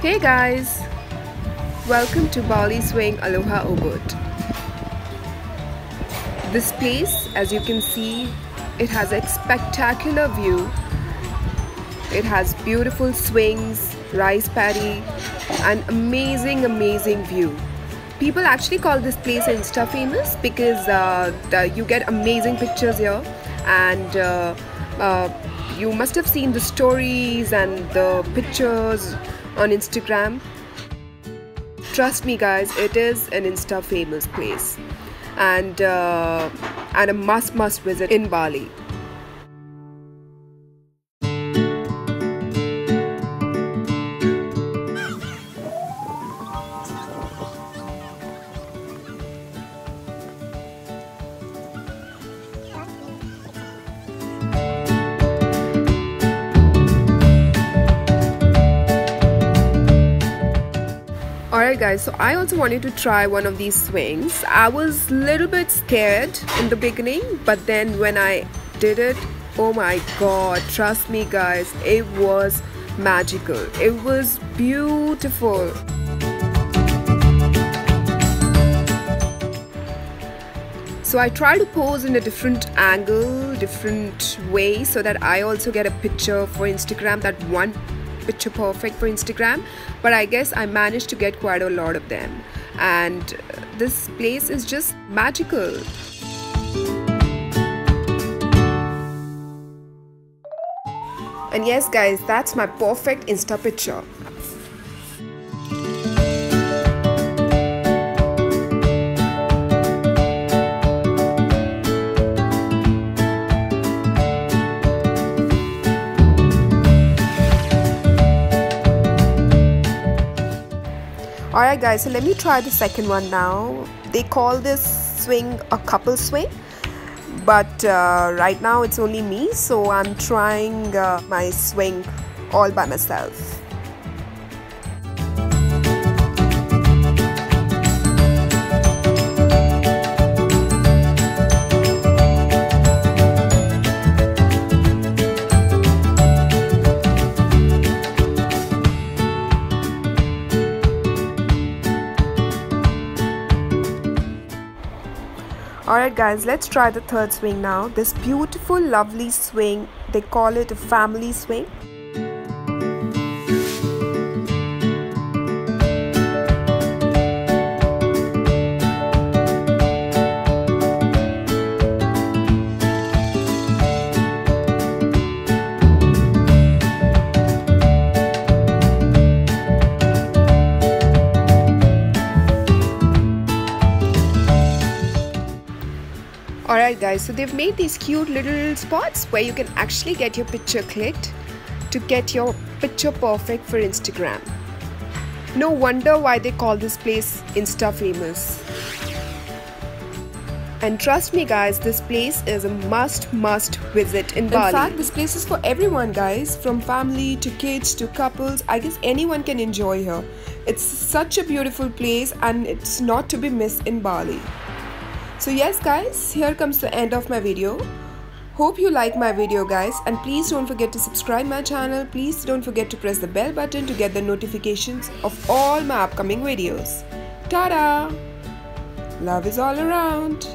Hey guys! Welcome to Bali Swing Aloha Ubud. This place, as you can see, it has a spectacular view. It has beautiful swings, rice paddy, and amazing, amazing view. People actually call this place Insta famous because uh, you get amazing pictures here and uh, uh, you must have seen the stories and the pictures on Instagram. Trust me, guys, it is an Insta famous place and uh, and a must must visit in Bali. Guys, so I also wanted to try one of these swings. I was a little bit scared in the beginning, but then when I did it, oh my god, trust me guys, it was magical. It was beautiful. So I try to pose in a different angle, different way so that I also get a picture for Instagram that one picture perfect for Instagram, but I guess I managed to get quite a lot of them. And uh, this place is just magical. And yes, guys, that's my perfect Insta picture. Alright guys, so let me try the second one now. They call this swing a couple swing. But uh, right now it's only me, so I'm trying uh, my swing all by myself. Alright guys, let's try the third swing now. This beautiful lovely swing, they call it a family swing. Alright guys, so they've made these cute little spots where you can actually get your picture clicked to get your picture perfect for Instagram. No wonder why they call this place Insta famous. And trust me guys, this place is a must must visit in, in Bali. In fact, this place is for everyone guys, from family to kids to couples. I guess anyone can enjoy here. It's such a beautiful place and it's not to be missed in Bali. So yes guys, here comes the end of my video. Hope you like my video guys and please don't forget to subscribe my channel. Please don't forget to press the bell button to get the notifications of all my upcoming videos. Ta-da! Love is all around.